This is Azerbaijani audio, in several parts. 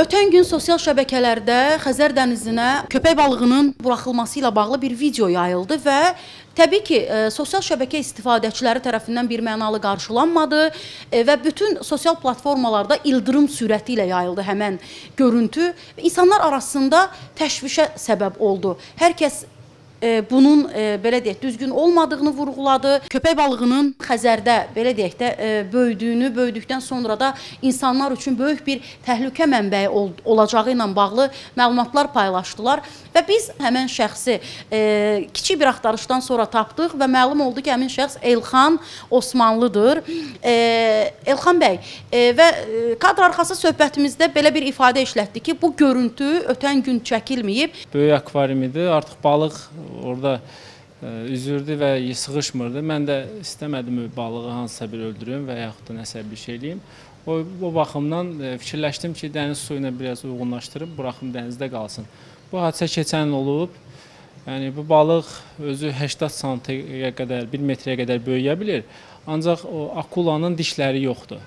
Ötən gün sosial şəbəkələrdə Xəzər dənizinə köpək balığının buraxılması ilə bağlı bir video yayıldı və Təbii ki, ə, sosial şəbəkə istifadəçiləri tərəfindən bir mənalı qarşılanmadı ə, və bütün sosial platformalarda ildırım sürəti ilə yayıldı həmin görüntü. İnsanlar arasında təşvişə səbəb oldu. Hər kəs e, bunun e, belə deyək, düzgün olmadığını vurğuladı. Köpək balığının Xəzərdə belə deyək də e, böyüdüyünü, böyüdükdən sonra da insanlar üçün böyük bir təhlükə mənbəyi ol olacağı ilə bağlı məlumatlar paylaşdılar və biz həmin şəxsi e, kiçik bir axtarışdan sonra tapdıq və məlum oldu ki, həmin şəxs Elxan Osmanlıdır. E, Elxan bəy e, və e, kadr arxası söhbətimizdə belə bir ifadə işlətdi ki, bu görüntü ötən gün çəkilməyib. Böyük akvarium idi. Artıq balıq orada ə, üzürdü və sığışmırdı. Mən də istəmədim balığı hansısa bir öldürüm və yaxud da nəsə bir şey eləyim. O, o baxımdan ə, fikirləşdim ki, dəniz suyu ilə biraz uyğunlaşdırıb buraxım dənizdə qalsın. Bu hadisə keçən olub. Yəni bu balıq özü 80 sm-yə qədər, 1 metrə qədər böyüyə bilər. Ancaq o akulanın dişləri yoxdur.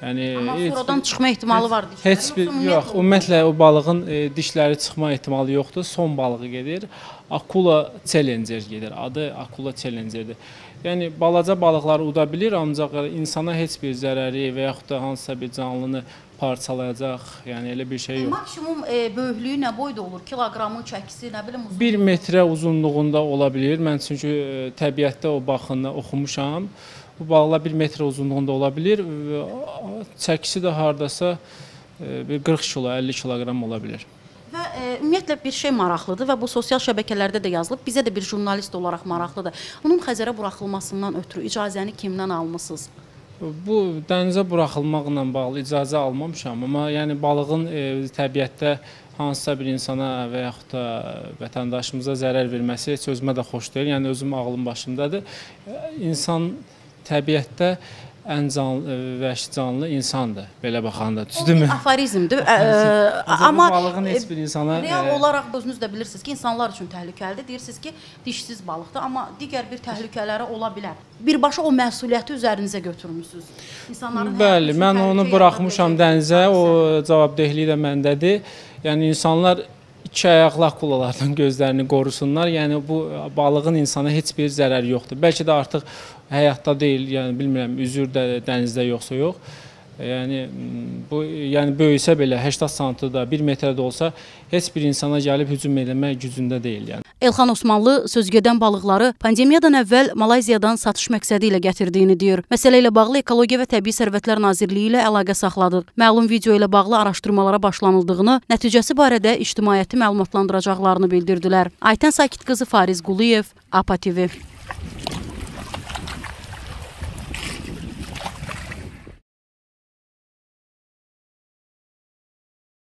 Yəni Amma sonradan çıxma ehtimalı var dişləri. Heç bir yox, ümumiyyətlə o balığın e, dişləri çıxma ehtimalı yoxdur. Son balığı gedir. Akula challenger gedir. Adı akula challengerdir. Yəni balaca balıqlar uda bilir, ancaq insana heç bir zərəri və yaxud da hansısa bir canlını parçalayacaq, yəni elə bir şey yox. Maksimum e, böyüklüyü nə boyda olur? Kiloqramı, çəkisi, nə bilim uzunluğu? 1 metrə uzunluğunda ola bilər. Mən çünki e, təbiətdə o baxımda oxumuşam. Bu balıqlar 1 metr uzunluğunda ola bilər. Çəkisi də hardasa e, bir 40 kilo, 50 kiloqram ola bilər. Və e, ümumiyyətlə bir şey maraqlıdır və bu sosial şəbəkələrdə də yazılıb. Bizə də bir jurnalist olaraq maraqlıdır. Onun Xəzərə buraxılmasından ötürü icazəni kimdən almısınız? Bu dənizə buraxılmaqla bağlı icazə almamışam, amma yəni balığın e, təbiətdə hansısa bir insana və yaxud da vətəndaşımıza zərər verməsi heç özümə də xoş deyil. Yəni özüm ağlım başımdadır. İnsan təbiətdə ən canlı vəhşi canlı insandır. Belə baxanda, düzdürmü? Aforizmdir. Amma balığın heç bir insana real olaraq özünüz də bilirsiniz ki, insanlar üçün təhlükəlidir. Deyirsiniz ki, dişsiz balıqdır, amma digər bir təhlükələri ola bilər. Birbaşa o məsuliyyəti üzərinizə götürmüsünüz. İnsanların Bəli, mən onu buraxmışam dənizə. O cavabdehliyi də məndədir. Yəni insanlar iki ayaqlı akulalardan gözlərini qorusunlar. Yəni bu balığın insana heç bir zərəri yoxdur. Bəlkə də artıq həyatda deyil, yəni bilmirəm, üzür də dənizdə yoxsa yox. Yəni bu yəni böyüsə belə 80 sm-da, 1 metr də olsa heç bir insana gəlib hücum etmək gücündə deyil, yəni. Elxan Osmanlı sözgedən balıqları pandemiyadan əvvəl Malayziyadan satış məqsədi ilə gətirdiyini deyir. Məsələ ilə bağlı Ekologiya və Təbii Sərvətlər Nazirliyi ilə əlaqə saxladıq. Məlum video ilə bağlı araşdırmalara başlanıldığını, nəticəsi barədə ictimaiyyəti məlumatlandıracaqlarını bildirdilər. Aytən Sakit qızı Fariz Quliyev, APA TV.